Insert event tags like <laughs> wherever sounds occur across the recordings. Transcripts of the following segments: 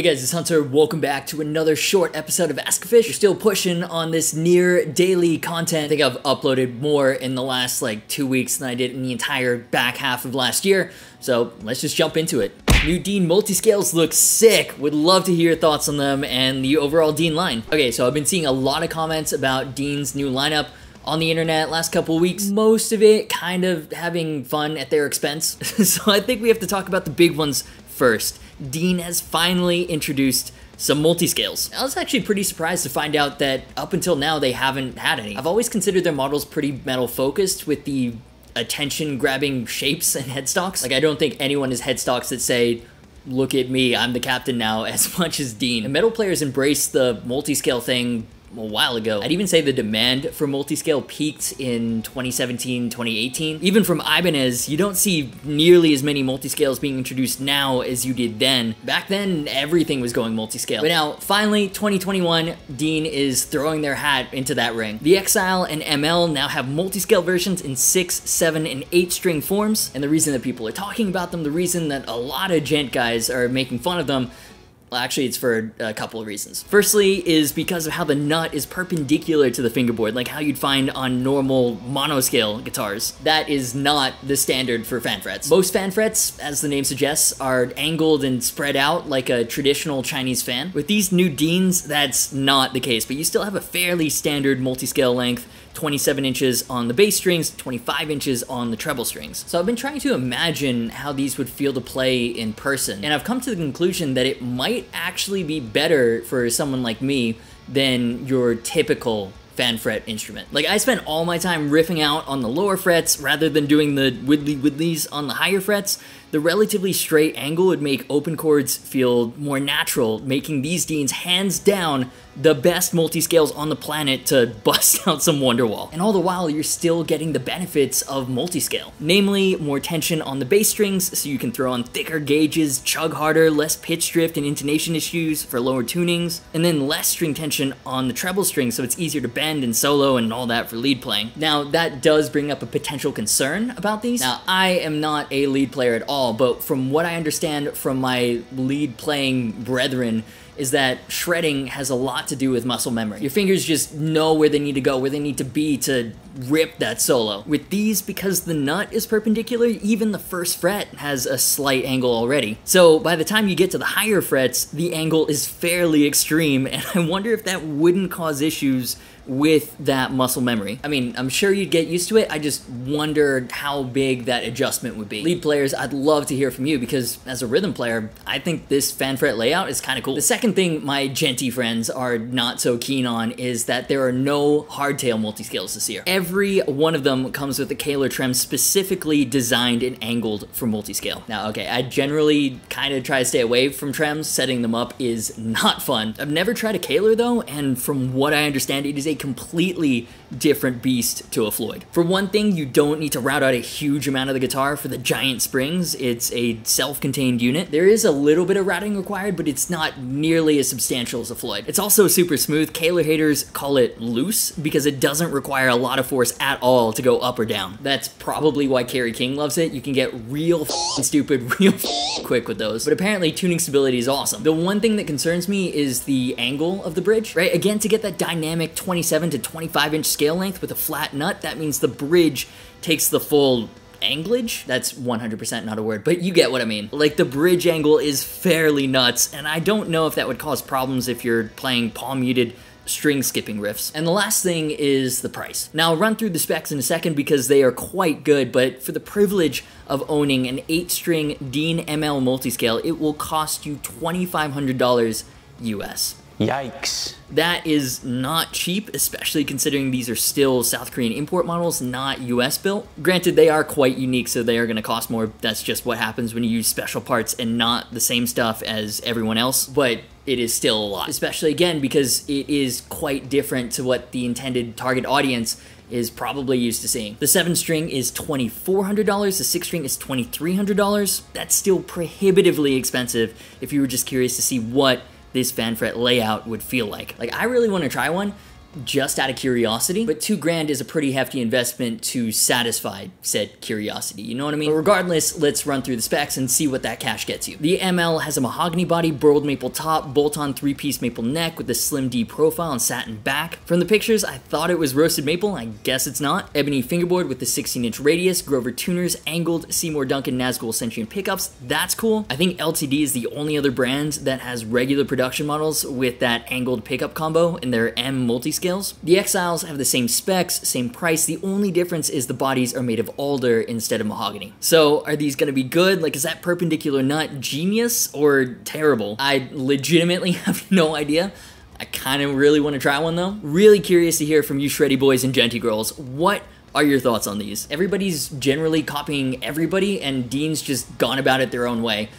Hey guys, it's Hunter. Welcome back to another short episode of Ask a Fish. We're still pushing on this near daily content. I think I've uploaded more in the last like two weeks than I did in the entire back half of last year. So let's just jump into it. New Dean multiscales look sick. Would love to hear your thoughts on them and the overall Dean line. Okay, so I've been seeing a lot of comments about Dean's new lineup on the internet last couple weeks. Most of it kind of having fun at their expense. <laughs> so I think we have to talk about the big ones first. Dean has finally introduced some multiscales. I was actually pretty surprised to find out that up until now they haven't had any. I've always considered their models pretty metal focused with the attention grabbing shapes and headstocks. Like I don't think anyone has headstocks that say look at me, I'm the captain now, <laughs> as much as Dean. And metal players embrace the multi-scale thing a while ago. I'd even say the demand for multiscale peaked in 2017, 2018. Even from Ibanez, you don't see nearly as many multiscales being introduced now as you did then. Back then, everything was going multiscale. But now, finally, 2021, Dean is throwing their hat into that ring. The Exile and ML now have multiscale versions in 6, 7, and 8 string forms, and the reason that people are talking about them, the reason that a lot of djent guys are making fun of them, well, actually, it's for a couple of reasons. Firstly, is because of how the nut is perpendicular to the fingerboard, like how you'd find on normal monoscale guitars. That is not the standard for fan frets. Most fan frets, as the name suggests, are angled and spread out like a traditional Chinese fan. With these new Deans, that's not the case, but you still have a fairly standard multi-scale length 27 inches on the bass strings, 25 inches on the treble strings. So I've been trying to imagine how these would feel to play in person, and I've come to the conclusion that it might actually be better for someone like me than your typical fan fret instrument. Like I spent all my time riffing out on the lower frets rather than doing the widdly widdlies on the higher frets. The relatively straight angle would make open chords feel more natural, making these Deans hands down the best multi-scales on the planet to <laughs> bust out some Wonderwall. And all the while, you're still getting the benefits of multi-scale. Namely, more tension on the bass strings, so you can throw on thicker gauges, chug harder, less pitch drift and intonation issues for lower tunings, and then less string tension on the treble strings, so it's easier to bend and solo and all that for lead playing. Now, that does bring up a potential concern about these. Now, I am not a lead player at all, but from what I understand from my lead playing brethren, is that shredding has a lot to do with muscle memory. Your fingers just know where they need to go, where they need to be to rip that solo. With these, because the nut is perpendicular, even the first fret has a slight angle already. So by the time you get to the higher frets, the angle is fairly extreme, <laughs> and I wonder if that wouldn't cause issues with that muscle memory. I mean, I'm sure you'd get used to it. I just wondered how big that adjustment would be. Lead players, I'd love to hear from you because as a rhythm player, I think this fan fret layout is kind of cool. The second thing my djenty friends are not so keen on is that there are no hardtail multiscales this year. Every one of them comes with a Kahler trem specifically designed and angled for multiscale. Now, okay, I generally kind of try to stay away from trems. Setting them up is not fun. I've never tried a Kahler though, and from what I understand, it is a completely different beast to a Floyd. For one thing, you don't need to route out a huge amount of the guitar for the giant springs. It's a self-contained unit. There is a little bit of routing required, but it's not nearly as substantial as a Floyd. It's also super smooth. Kahler haters call it loose because it doesn't require a lot of force at all to go up or down. That's probably why Kerry King loves it. You can get real stupid <laughs> real quick with those. But apparently tuning stability is awesome. The one thing that concerns me is the angle of the bridge, right? Again, to get that dynamic 27 to 25 inch scale length with a flat nut, that means the bridge takes the full anglage? That's 100% not a word, but you get what I mean. Like the bridge angle is fairly nuts, and I don't know if that would cause problems if you're playing palm muted string skipping riffs. And the last thing is the price. Now I'll run through the specs in a second because they are quite good, but for the privilege of owning an 8 string Dean ML multiscale, it will cost you $2,500 US. Yikes. That is not cheap, especially considering these are still South Korean import models, not US built. Granted, they are quite unique, so they are going to cost more. That's just what happens when you use special parts and not the same stuff as everyone else, but it is still a lot. Especially again, because it is quite different to what the intended target audience is probably used to seeing. The 7 string is $2,400, the 6 string is $2,300. That's still prohibitively expensive if you were just curious to see what this fan fret layout would feel like. Like, I really want to try one, just out of curiosity, but two grand is a pretty hefty investment to satisfy said curiosity. You know what I mean? But regardless, let's run through the specs and see what that cash gets you. The ML has a mahogany body, burled maple top, bolt-on three-piece maple neck with a slim D profile and satin back. From the pictures, I thought it was roasted maple. I guess it's not. Ebony fingerboard with the 16-inch radius, Grover tuners, angled Seymour Duncan Nazgul Sentient pickups. That's cool. I think LTD is the only other brand that has regular production models with that angled pickup combo in their M multi scales. The Exiles have the same specs, same price. The only difference is the bodies are made of alder instead of mahogany. So are these gonna be good? Like, is that perpendicular nut genius or terrible? I legitimately <laughs> have no idea. I kind of really want to try one though. Really curious to hear from you shreddy boys and djenty girls. What are your thoughts on these? Everybody's generally copying everybody and Dean's just gone about it their own way.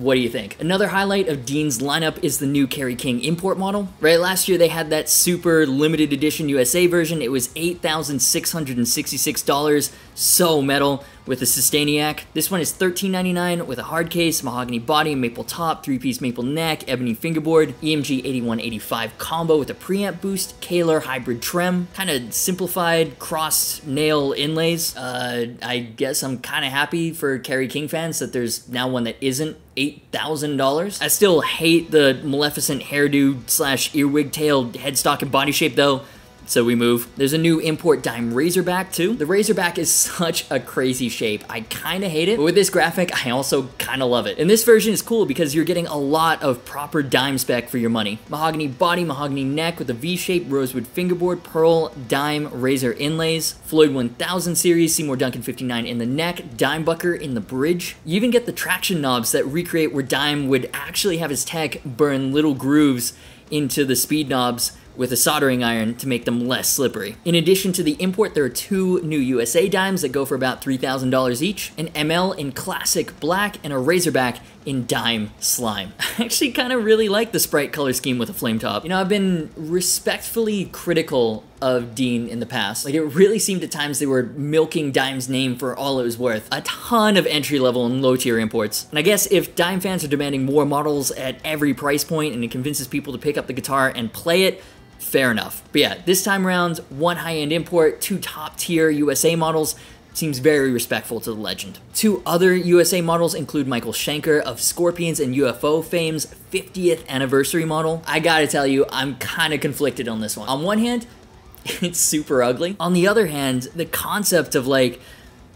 What do you think? Another highlight of Dean's lineup is the new Kerry King import model. Right, last year they had that super limited edition USA version. It was $8,666, so metal with a Sustainiac. This one is $13.99 with a hard case, mahogany body, maple top, three-piece maple neck, ebony fingerboard, EMG 8185 combo with a preamp boost, Kahler hybrid trem, kind of simplified cross nail inlays. Uh, I guess I'm kind of happy for Kerry King fans that there's now one that isn't $8,000. I still hate the Maleficent hairdo slash earwig tail headstock and body shape though so we move. There's a new import dime Razorback too. The Razorback is <laughs> such a crazy shape. I kind of hate it, but with this graphic, I also kind of love it. And this version is cool because you're getting a lot of proper dime spec for your money. Mahogany body, mahogany neck with a V-shaped rosewood fingerboard, pearl, dime, razor inlays, Floyd 1000 series, Seymour Duncan 59 in the neck, Dimebucker in the bridge. You even get the traction knobs that recreate where Dime would actually have his tech burn little grooves into the speed knobs with a soldering iron to make them less slippery. In addition to the import, there are two new USA dimes that go for about $3,000 each, an ML in classic black and a Razorback in dime slime. <laughs> I actually kind of really like the sprite color scheme with a flame top. You know, I've been respectfully critical of Dean in the past. Like, it really seemed at times they were milking Dime's name for all it was worth. A ton of entry level and low tier imports. And I guess if Dime fans are demanding more models at every price point and it convinces people to pick up the guitar and play it, fair enough. But yeah, this time around, one high-end import, two top-tier USA models, seems very respectful to the legend. Two other USA models include Michael Schenker of Scorpions and UFO fame's 50th anniversary model. I gotta tell you, I'm kinda conflicted on this one. On one hand, <laughs> it's super ugly. On the other hand, the concept of like,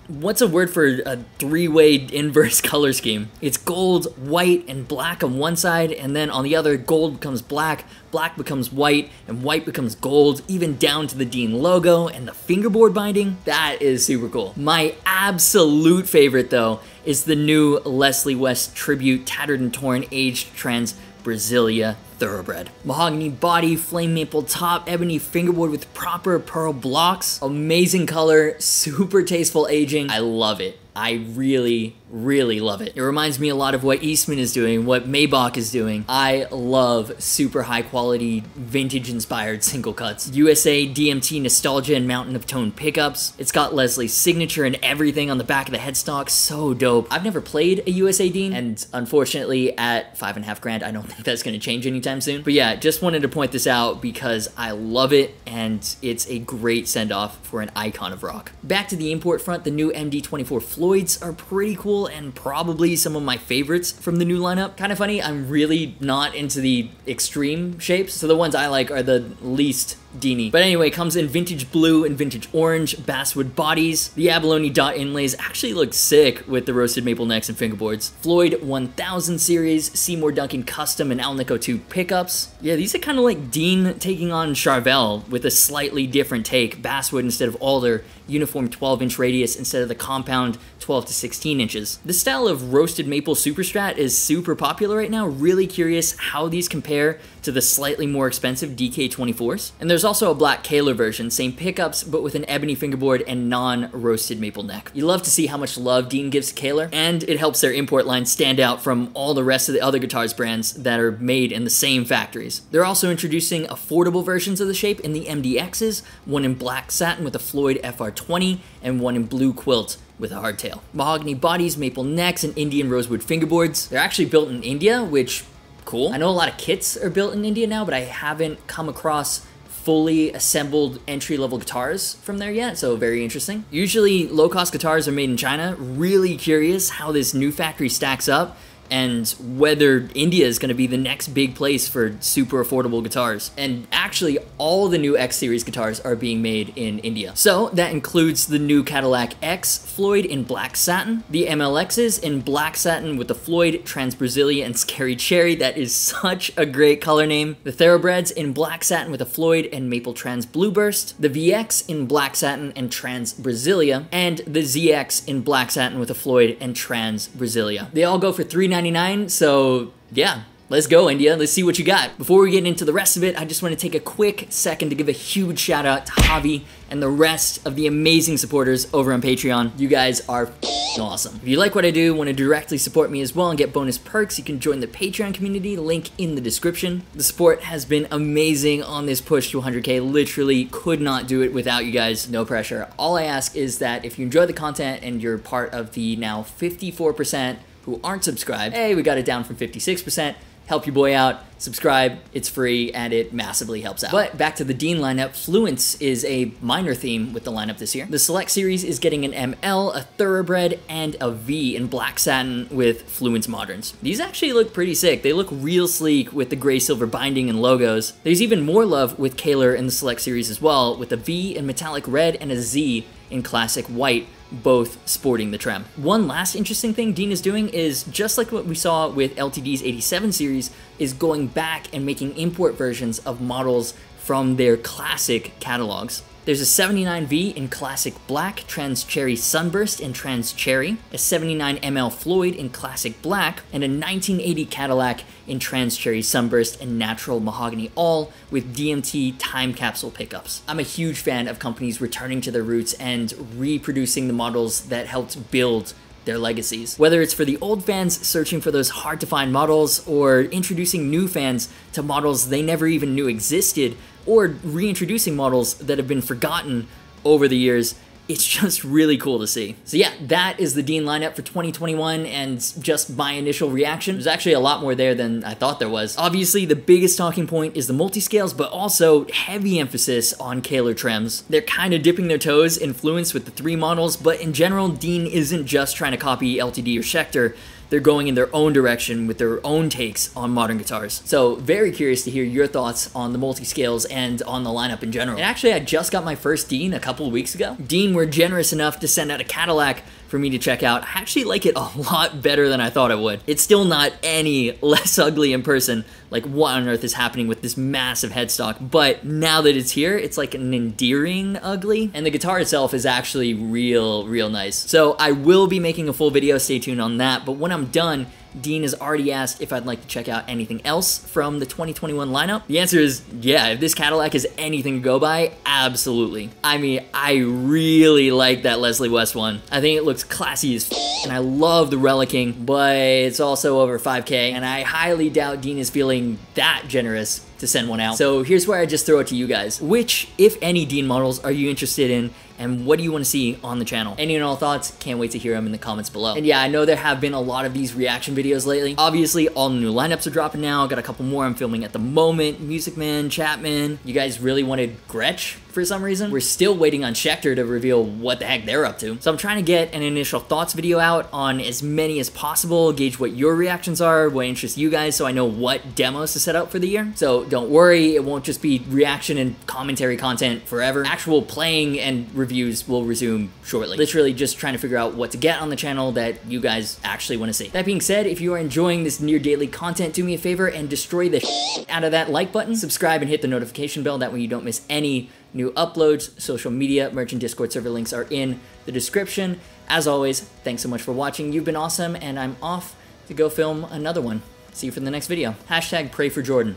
what's a word for a three-way inverse <laughs> color scheme? It's gold, white, and black on one side, and then on the other, gold becomes black, black becomes white, and white becomes gold, even down to the Dean logo and the fingerboard binding. That is super cool. My absolute favorite, though, is the new Leslie West tribute Tattered and Torn Aged Trans Brasilia Thoroughbred. Mahogany body, flame maple top, ebony fingerboard with proper pearl blocks. Amazing color, super tasteful aging. I love it. I really, really love it. It reminds me a lot of what Eastman is doing, what Maybach is doing. I love super high quality, vintage inspired <laughs> single cuts. USA DMT Nostalgia and Mountain of Tone pickups. It's got Leslie's signature and everything on the back of the headstock. So dope. I've never played a USA Dean, and unfortunately, at five and a half grand, I don't <laughs> think that's gonna change anytime soon. But yeah, just wanted to point this out because I love it and it's a great send off for an icon of rock. Back to the import front, the new MD24 Floyds are pretty cool and probably some of my favorites from the new lineup. Kind of funny, I'm really not into the extreme shapes, so the ones I like are the least Deanie. But anyway, comes in vintage blue and vintage orange, basswood bodies. The abalone dot inlays actually look sick with the roasted maple necks and fingerboards. Floyd 1000 series, Seymour Duncan custom and Alnico 2 pickups. Yeah, these are kind of like Dean taking on Charvel with a slightly different take. Basswood instead of alder, uniform 12 inch radius instead of the compound 12 to 16 inches. This style of roasted maple superstrat is super popular right now. Really curious how these compare to the slightly more expensive DK24s. And there's also a black Kahler version, same pickups, but with an ebony fingerboard and non-roasted maple neck. You love to see how much love Dean gives to Kahler, and it helps their import line stand out from all the rest of the other guitars brands that are made in the same factories. They're also introducing affordable versions of the shape in the MDXs, one in black satin with a Floyd FR20, and one in blue quilt with a hardtail. Mahogany bodies, maple necks, and Indian rosewood fingerboards. They're actually built in India, which cool. I know a lot of kits are built in India now, but I haven't come across fully assembled entry level guitars from there yet, so very interesting. Usually, low cost guitars are made in China. Really curious how this new factory stacks up and whether India is going to be the next big place for super affordable guitars. And actually, all the new X Series guitars are being made in India. So that includes the new Cadillac X Floyd in black satin, the MLXs in black satin with the Floyd Trans Brasilia and Scary Cherry. That is <laughs> such a great color name. The Thoroughbreds in black satin with a Floyd and Maple Trans Blueburst, the VX in black satin and Trans Brasilia, and the ZX in black satin with a Floyd and Trans Brasilia. They all go for 3 $3.99. So yeah, Let's go, India. Let's see what you got. Before we get into the rest of it, I just want to take a quick second to give a huge shout out to Javi and the rest of the amazing supporters over on Patreon. You guys are awesome. If you like what I do, want to directly support me as well and get bonus perks, you can join the Patreon community, link in the description. The support has been amazing on this push to 100k. Literally could not do it without you guys. No pressure. All I ask is that if you enjoy the content and you're part of the now 54% who aren't subscribed, hey, we got it down from 56%. Help your boy out, subscribe, it's free, and it massively helps out. But back to the Dean lineup, Fluence is a minor theme with the lineup this year. The Select Series is getting an ML, a Thoroughbred, and a V in black satin with Fluence Moderns. These actually look pretty sick. They look real sleek with the gray-silver binding and logos. There's even more love with Kahler in the Select Series as well, with a V in metallic red and a Z in classic white both sporting the Trem. One last interesting thing Dean is doing is just like what we saw with LTD's 87 series, is going back and making import versions of models from their classic catalogs. There's a 79V in Classic Black, Trans Cherry Sunburst and Trans Cherry, a 79ML Floyd in Classic Black, and a 1980 Cadillac in Trans Cherry Sunburst and Natural Mahogany all with DMT time capsule pickups. I'm a huge fan of companies returning to their roots and reproducing the models that helped build their legacies. Whether it's for the old fans searching for those hard to find models or introducing new fans to models they never even knew existed or reintroducing models that have been forgotten over the years it's just really cool to see. So yeah, that is the Dean lineup for 2021 and just my initial reaction. There's actually a lot more there than I thought there was. Obviously, the biggest talking point is the multi-scales, but also heavy emphasis on Kahler trems. They're kind of dipping their toes in Fluence with the three models, but in general, Dean isn't just trying to copy LTD or Schecter they're going in their own direction with their own takes on modern guitars. So very curious to hear your thoughts on the multi-scales and on the lineup in general. And actually, I just got my first Dean a couple weeks ago. Dean were generous enough to send out a Cadillac for me to check out. I actually like it a <laughs> lot better than I thought it would. It's still not any <laughs> less ugly in person, like what on earth is happening with this massive headstock, but now that it's here, it's like an endearing ugly, and the guitar itself is actually real, real nice. So I will be making a full video, stay tuned on that, but when I'm done, Dean has already asked if I'd like to check out anything else from the 2021 lineup. The answer is yeah, if this Cadillac is anything to go by, absolutely. I mean, I really like that Leslie West one. I think it looks classy as and I love the Relicking, but it's also over 5k, and I highly doubt Dean is feeling that generous to send one out. So here's where I just throw it to you guys. Which, if any Dean models, are you interested in? and what do you want to see on the channel? Any and all thoughts? Can't wait to hear them in the comments below. And yeah, I know there have been a lot of these reaction videos lately. Obviously, all the new lineups are dropping now. Got a couple more I'm filming at the moment. Music Man, Chapman. You guys really wanted Gretsch for some reason. We're still waiting on Schecter to reveal what the heck they're up to. So I'm trying to get an initial thoughts video out on as many as possible, gauge what your reactions are, what interests you guys, so I know what demos to set up for the year. So don't worry, it won't just be reaction and commentary content forever. Actual playing and reviews will resume shortly. Literally just trying to figure out what to get on the channel that you guys actually want to see. That being said, if you are enjoying this near daily content, do me a favor and destroy the <laughs> out of that like button, subscribe and hit the notification bell, that way you don't miss any new uploads, social media, merch, and Discord server links are in the description. As always, thanks so much for watching. You've been awesome, and I'm off to go film another one. See you for the next video. Hashtag pray for Jordan.